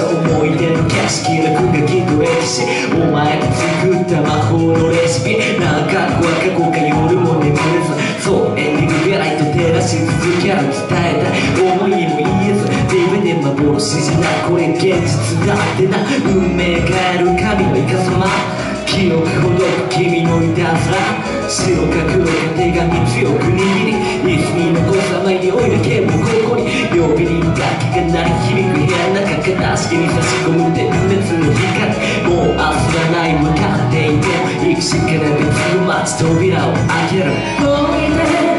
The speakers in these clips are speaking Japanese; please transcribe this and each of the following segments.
た思い出の景色楽がきっと歴史お前が作った魔法のレシピなんか過去か夜も眠れずそうエンディングライト照らし続ける伝えた。い思いにも言えず夢で幻じゃないこれ現実だってな運命変える神のイカ様記憶ほど君のいたずら白か黒か手紙強く握り椅子に残さないでおいだけも鳴り響く部屋の中片足に差し込む伝説の光もう明日がない。分かっていても行くしかない。別の街扉を開けるおいでない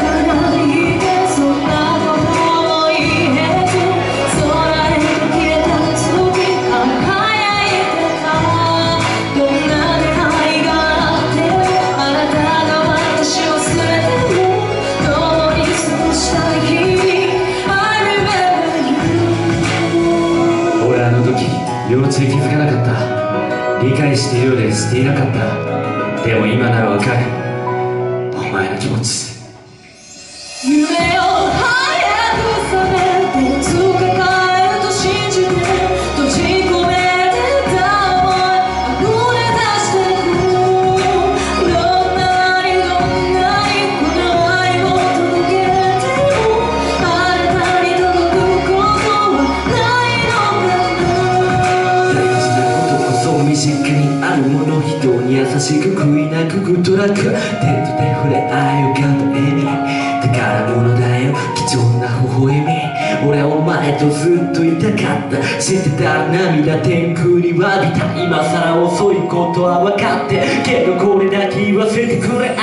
ちで気づかなかった。理解しているようでしていなかった。でも今ならわかる。お前の気持ち。夢をしく食いなくグッドラック。手と手触れ愛を感動エミ。宝物だよ貴重な微笑み。俺はお前とずっといたかった。知ってた涙天空に詫びた。今更遅いことは分かって。けどこれだけ言わせてくれ。